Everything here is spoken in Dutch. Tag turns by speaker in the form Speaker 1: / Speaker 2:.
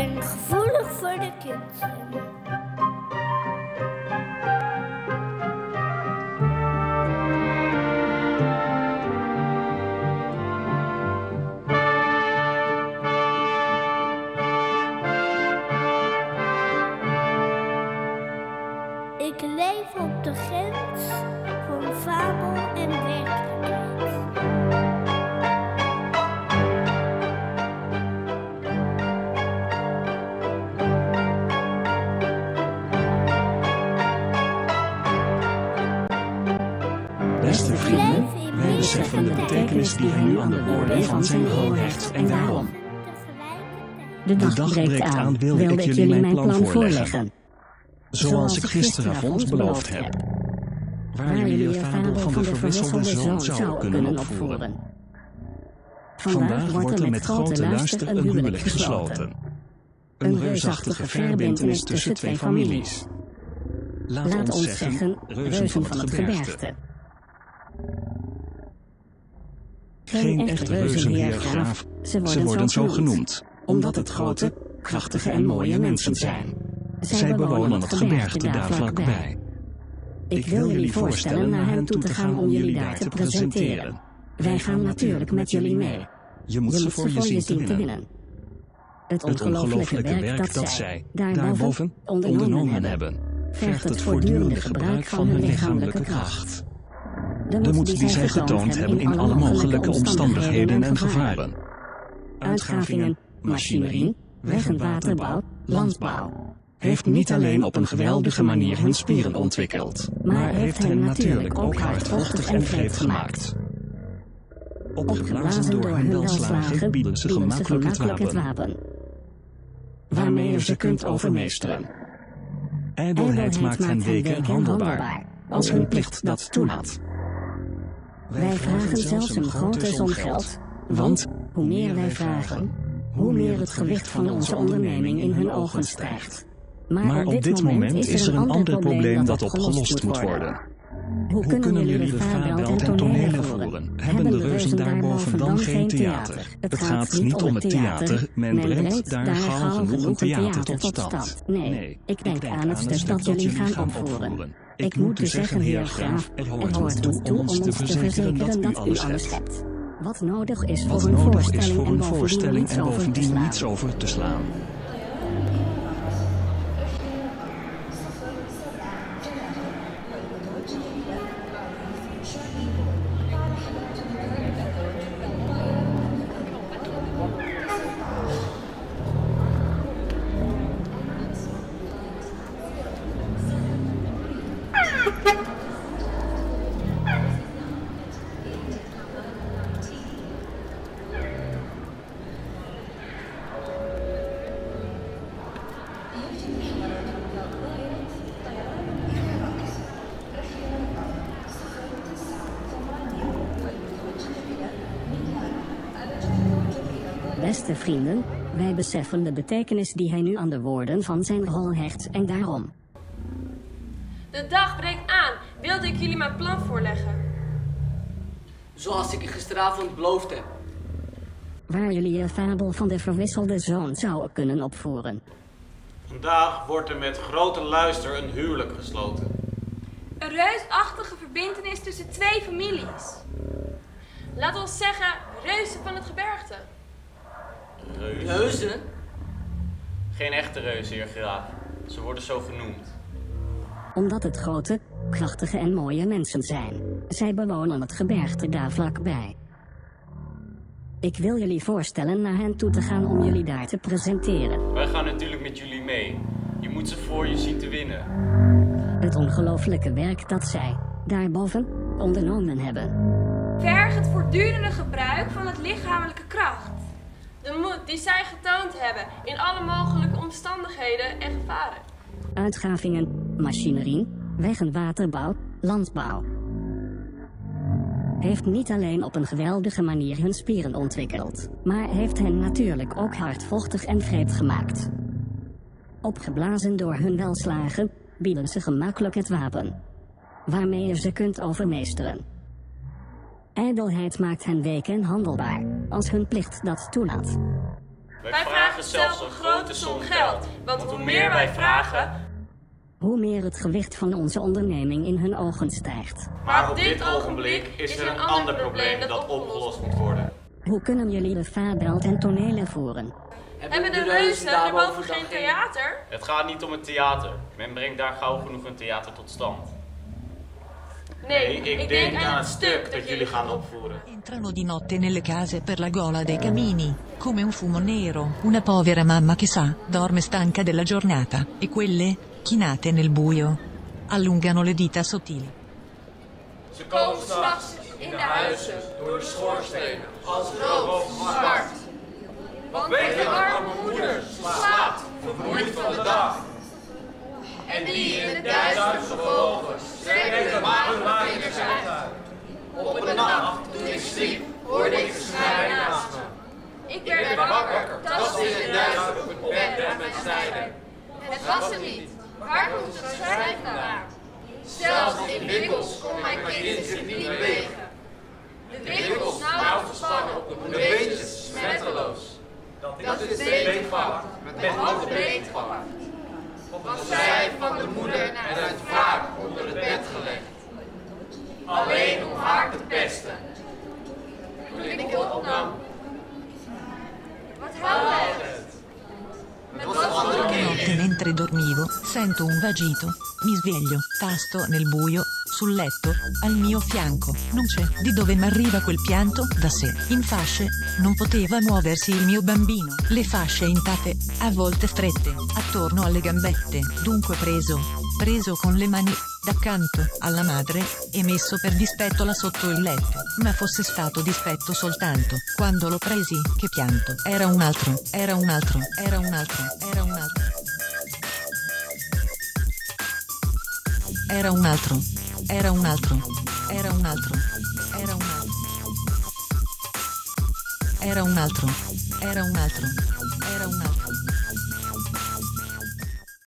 Speaker 1: ben gevoelig voor de kinderen. De
Speaker 2: die hij nu aan de woorden van zijn rol hecht en daarom.
Speaker 3: De dag,
Speaker 2: dag
Speaker 3: breekt aan,
Speaker 2: aan,
Speaker 3: wilde ik jullie mijn plan voorleggen.
Speaker 2: Zoals ik gisteravond beloofd heb. Waar jullie een fabel van de verwisselde zoon zou kunnen opvoeren. Vandaag wordt er met grote luister een huwelijk gesloten. Een reusachtige verbintenis tussen twee families.
Speaker 3: Laat ons zeggen, reuzen van het gebergte.
Speaker 2: Geen echte reuzenheer graaf, ze worden zo genoemd, omdat het grote, krachtige en mooie mensen zijn. Zij bewonen het gebergte daar vlakbij.
Speaker 3: Ik wil jullie voorstellen naar hen toe te gaan om jullie daar te presenteren. Wij gaan natuurlijk met jullie mee.
Speaker 2: Je moet ze voor je zien te winnen.
Speaker 3: Het
Speaker 2: Het ongelooflijke werk dat zij daarboven ondernomen hebben, vergt het voortdurende gebruik van hun lichamelijke kracht. De moed die zij getoond hebben in alle mogelijke omstandigheden en gevaren.
Speaker 3: Uitgravingen, machinerie, weg- en waterbouw, landbouw.
Speaker 2: Heeft niet alleen op een geweldige manier hun spieren ontwikkeld, maar heeft hen natuurlijk ook hardvochtig en vreed gemaakt. Opgeblazen door hun welslagen bieden ze gemakkelijk het wapen, waarmee je ze kunt overmeesteren. Ijdelheid maakt hen weken en handelbaar, als hun plicht dat toelaat.
Speaker 3: Wij vragen zelfs een grote som geld, want hoe meer wij vragen, hoe meer het gewicht van onze onderneming in hun ogen stijgt.
Speaker 2: Maar op dit moment is er een ander probleem dat opgelost moet worden.
Speaker 3: Hoe
Speaker 2: kunnen jullie de vaarwel en tonelen voeren? Hebben de reuzen daarboven dan geen theater? Het gaat niet om het theater, men brengt daar gauw genoeg een theater tot stand.
Speaker 3: Nee, ik denk aan het stuk dat jullie gaan opvoeren. Ik moet u zeggen, heer graaf,
Speaker 2: er
Speaker 3: het
Speaker 2: hoort toe om ons te verzekeren dat u alles
Speaker 3: hebt. Wat nodig is voor een voorstelling en bovendien niets over te slaan. Beste vrienden, wij beseffen de betekenis die hij nu aan de woorden van zijn rol hecht en daarom.
Speaker 4: De dag breekt. Wilde ik jullie mijn plan voorleggen?
Speaker 5: Zoals ik je gisteravond beloofd heb.
Speaker 3: Waar jullie een fabel van de verwisselde zoon zouden kunnen opvoeren.
Speaker 6: Vandaag wordt er met grote luister een huwelijk gesloten.
Speaker 4: Een reusachtige verbintenis tussen twee families. Laat ons zeggen, reuzen van het gebergte.
Speaker 6: Reus?
Speaker 5: Reuzen?
Speaker 6: Geen echte reuzen, heer graaf. Ze worden zo genoemd.
Speaker 3: Omdat het grote, krachtige en mooie mensen zijn. Zij bewonen het gebergte daar vlakbij. Ik wil jullie voorstellen naar hen toe te gaan om jullie daar te presenteren.
Speaker 6: Wij gaan natuurlijk met jullie mee. Je moet ze voor je zien te winnen.
Speaker 3: Het ongelooflijke werk dat zij, daarboven, ondernomen hebben.
Speaker 4: Verg het voortdurende gebruik van het lichamelijke kracht. De moed die zij getoond hebben in alle mogelijke omstandigheden en gevaren.
Speaker 3: Uitgravingen, machinerie, weg- en waterbouw, landbouw. Heeft niet alleen op een geweldige manier hun spieren ontwikkeld, maar heeft hen natuurlijk ook hardvochtig en vreed gemaakt. Opgeblazen door hun welslagen, bieden ze gemakkelijk het wapen, waarmee je ze kunt overmeesteren. Ijdelheid maakt hen week en handelbaar, als hun plicht dat toelaat.
Speaker 6: Wij vragen zelfs een grote som geld. Want hoe meer wij vragen,
Speaker 3: Hoe meer het gewicht van onze onderneming in hun ogen stijgt.
Speaker 6: maar op dit ogenblik is er een ander probleem dat opgelost moet worden.
Speaker 3: Hoe kunnen jullie de fabel en tonelen voeren?
Speaker 4: Hebben de reuzen daarboven geen theater?
Speaker 6: Het gaat niet om het theater. Men brengt daar gauw genoeg een theater tot stand.
Speaker 4: Nee, ik denk aan het stuk dat jullie gaan opvoeren.
Speaker 7: Entrano di notte nelle case per la gola dei camini, come un fumo nero, una povera mamma che sa, dorme stanca della giornata, e quelle, chinate nel buio, allungano le dita sottili.
Speaker 4: Ze komen s'nachts in de huizen door de schoorstenen als rook zwart. Want de arme moeder slaapt vermoeid van de dag. En die in de nacht toen ik sliep hoorde ik geschrei naast me. Ik werd wakker, tastte in het duister op het bed mijn zijde. Het was er niet. Waar komt het geschrei vandaan? Zelfs in winkels kon mijn kind zich niet bewegen. De winkels nauw gespannen op hun beentjes, smetteloos. Dat is beetpak, met handen beetpak. Was zij van de moeder en uit wraak onder het bed gelegd. Alleen om haar te pesten. Toen ik het opnam. Wat huilde het? Kinderen.
Speaker 7: mentre dormivo, sento un vagito, mi sveglio, tasto nel buio, sul letto, al mio fianco, non c'è, di dove m'arriva quel pianto, da sé, in fasce, non poteva muoversi il mio bambino, le fasce intate, a volte strette, attorno alle gambette, dunque preso, preso con le mani, d'accanto, alla madre, e messo per dispetto là sotto il letto, ma fosse stato dispetto soltanto, quando l'ho presi, che pianto, era un altro, era un altro, era un altro, era un altro. Era un altro. Era un altro. Era un altro. Era un altro. Era un altro. Era un altro. Era un altro.